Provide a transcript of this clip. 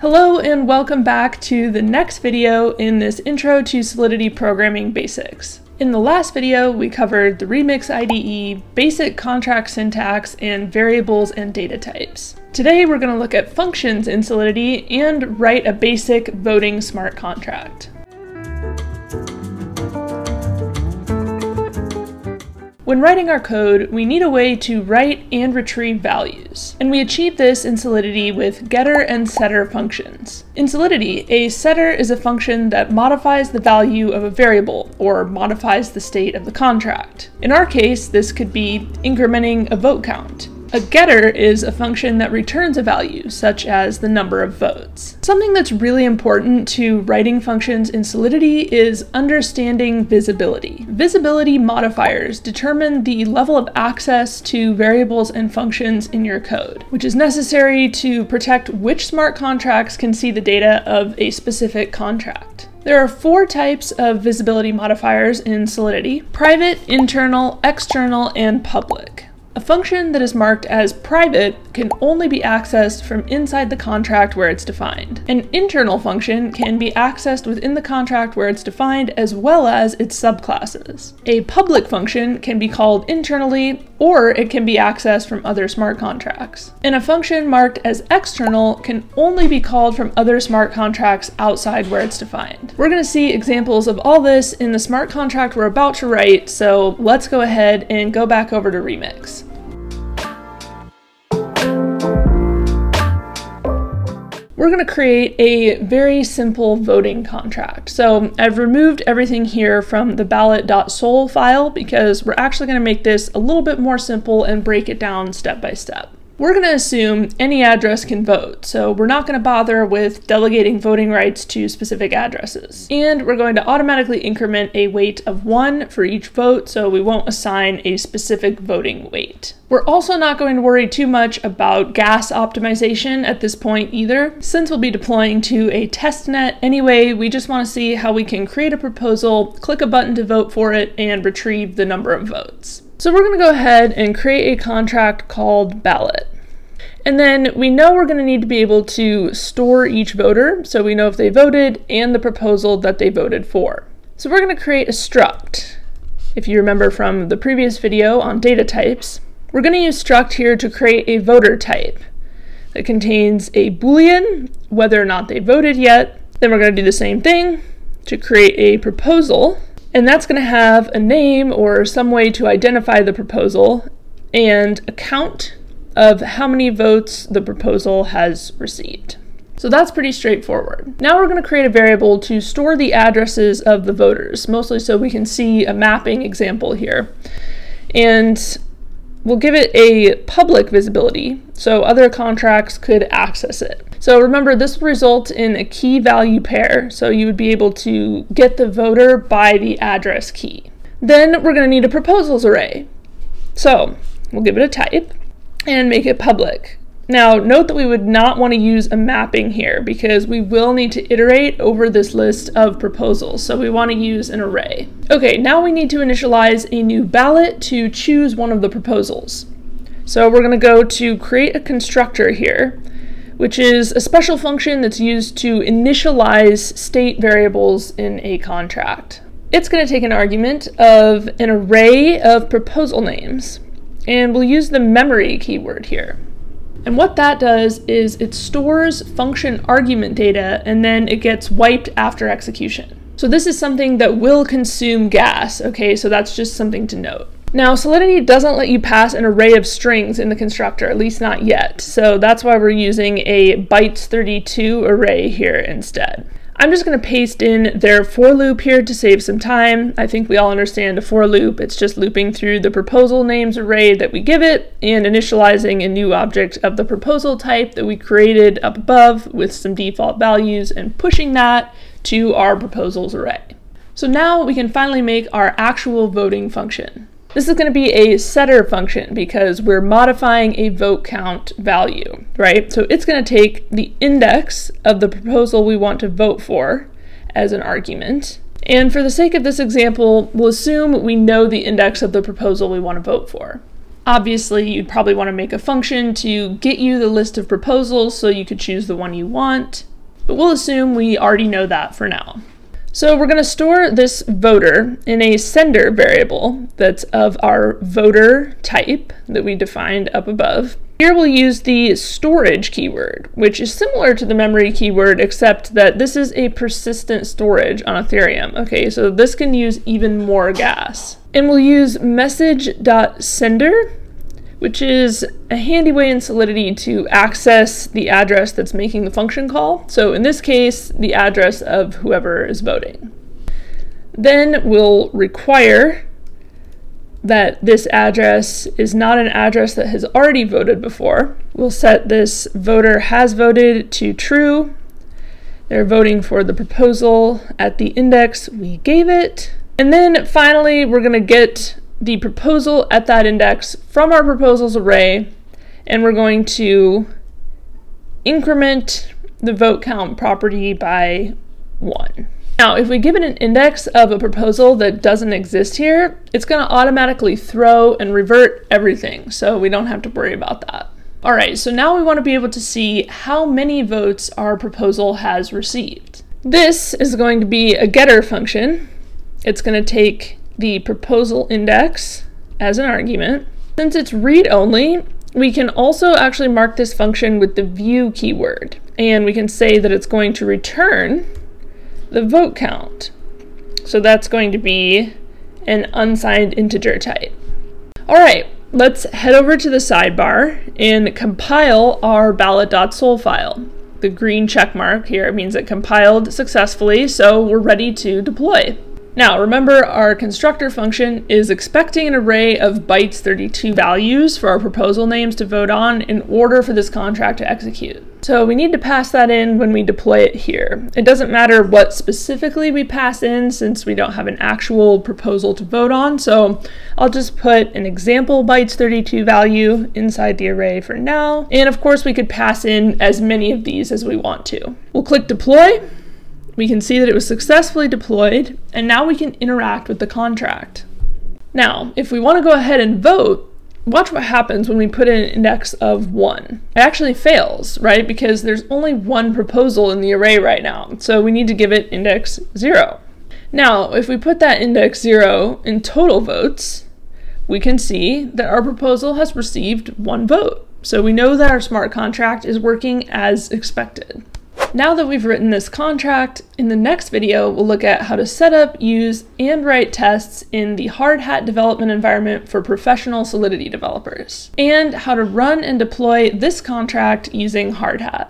Hello and welcome back to the next video in this Intro to Solidity Programming Basics. In the last video, we covered the Remix IDE, basic contract syntax, and variables and data types. Today, we're going to look at functions in Solidity and write a basic voting smart contract. When writing our code, we need a way to write and retrieve values, and we achieve this in Solidity with getter and setter functions. In Solidity, a setter is a function that modifies the value of a variable, or modifies the state of the contract. In our case, this could be incrementing a vote count. A getter is a function that returns a value, such as the number of votes. Something that's really important to writing functions in Solidity is understanding visibility. Visibility modifiers determine the level of access to variables and functions in your code, which is necessary to protect which smart contracts can see the data of a specific contract. There are four types of visibility modifiers in Solidity, private, internal, external, and public. A function that is marked as private can only be accessed from inside the contract where it's defined. An internal function can be accessed within the contract where it's defined as well as its subclasses. A public function can be called internally or it can be accessed from other smart contracts. And a function marked as external can only be called from other smart contracts outside where it's defined. We're going to see examples of all this in the smart contract we're about to write, so let's go ahead and go back over to Remix. We're going to create a very simple voting contract. So I've removed everything here from the ballot.sol file because we're actually going to make this a little bit more simple and break it down step by step we're going to assume any address can vote, so we're not going to bother with delegating voting rights to specific addresses. And we're going to automatically increment a weight of 1 for each vote, so we won't assign a specific voting weight. We're also not going to worry too much about gas optimization at this point either, since we'll be deploying to a test net anyway, we just want to see how we can create a proposal, click a button to vote for it, and retrieve the number of votes. So we're going to go ahead and create a contract called ballot. And then we know we're going to need to be able to store each voter, so we know if they voted and the proposal that they voted for. So we're going to create a struct. If you remember from the previous video on data types, we're going to use struct here to create a voter type that contains a boolean, whether or not they voted yet. Then we're going to do the same thing to create a proposal, and that's going to have a name or some way to identify the proposal and a count of how many votes the proposal has received. So that's pretty straightforward. Now we're going to create a variable to store the addresses of the voters, mostly so we can see a mapping example here. And we'll give it a public visibility so other contracts could access it. So remember, this will result in a key value pair, so you would be able to get the voter by the address key. Then we're going to need a proposals array. So we'll give it a type and make it public. Now, note that we would not want to use a mapping here because we will need to iterate over this list of proposals, so we want to use an array. Okay, now we need to initialize a new ballot to choose one of the proposals. So we're going to go to create a constructor here, which is a special function that's used to initialize state variables in a contract. It's going to take an argument of an array of proposal names. And we'll use the memory keyword here. And what that does is it stores function argument data and then it gets wiped after execution. So this is something that will consume gas, okay, so that's just something to note. Now, Solidity doesn't let you pass an array of strings in the constructor, at least not yet, so that's why we're using a bytes32 array here instead. I'm just going to paste in their for loop here to save some time. I think we all understand a for loop. It's just looping through the proposal names array that we give it and initializing a new object of the proposal type that we created up above with some default values and pushing that to our proposals array. So now we can finally make our actual voting function. This is going to be a setter function because we're modifying a vote count value, right? So it's going to take the index of the proposal we want to vote for as an argument. And for the sake of this example, we'll assume we know the index of the proposal we want to vote for. Obviously, you'd probably want to make a function to get you the list of proposals so you could choose the one you want. but we'll assume we already know that for now. So we're going to store this voter in a sender variable that's of our voter type that we defined up above. Here we'll use the storage keyword, which is similar to the memory keyword, except that this is a persistent storage on Ethereum. Okay, so this can use even more gas. And we'll use message.sender, which is a handy way in Solidity to access the address that's making the function call. So in this case, the address of whoever is voting. Then we'll require that this address is not an address that has already voted before. We'll set this voter has voted to true. They're voting for the proposal at the index we gave it. And then finally, we're to get the proposal at that index from our proposals array, and we're going to increment the vote count property by one. Now, if we give it an index of a proposal that doesn't exist here, it's going to automatically throw and revert everything, so we don't have to worry about that. All right, so now we want to be able to see how many votes our proposal has received. This is going to be a getter function. It's going to take the proposal index as an argument. Since it's read-only, we can also actually mark this function with the view keyword, and we can say that it's going to return the vote count. So that's going to be an unsigned integer type. All right, let's head over to the sidebar and compile our ballot.sol file. The green check mark here means it compiled successfully, so we're ready to deploy. Now, remember our constructor function is expecting an array of bytes 32 values for our proposal names to vote on in order for this contract to execute. So we need to pass that in when we deploy it here. It doesn't matter what specifically we pass in since we don't have an actual proposal to vote on, so I'll just put an example bytes 32 value inside the array for now. And of course we could pass in as many of these as we want to. We'll click deploy, we can see that it was successfully deployed, and now we can interact with the contract. Now, if we want to go ahead and vote, watch what happens when we put in an index of 1. It actually fails, right? Because there's only one proposal in the array right now, so we need to give it index 0. Now, if we put that index 0 in total votes, we can see that our proposal has received one vote. So we know that our smart contract is working as expected. Now that we've written this contract, in the next video we'll look at how to set up, use, and write tests in the Hardhat development environment for professional Solidity developers, and how to run and deploy this contract using Hardhat.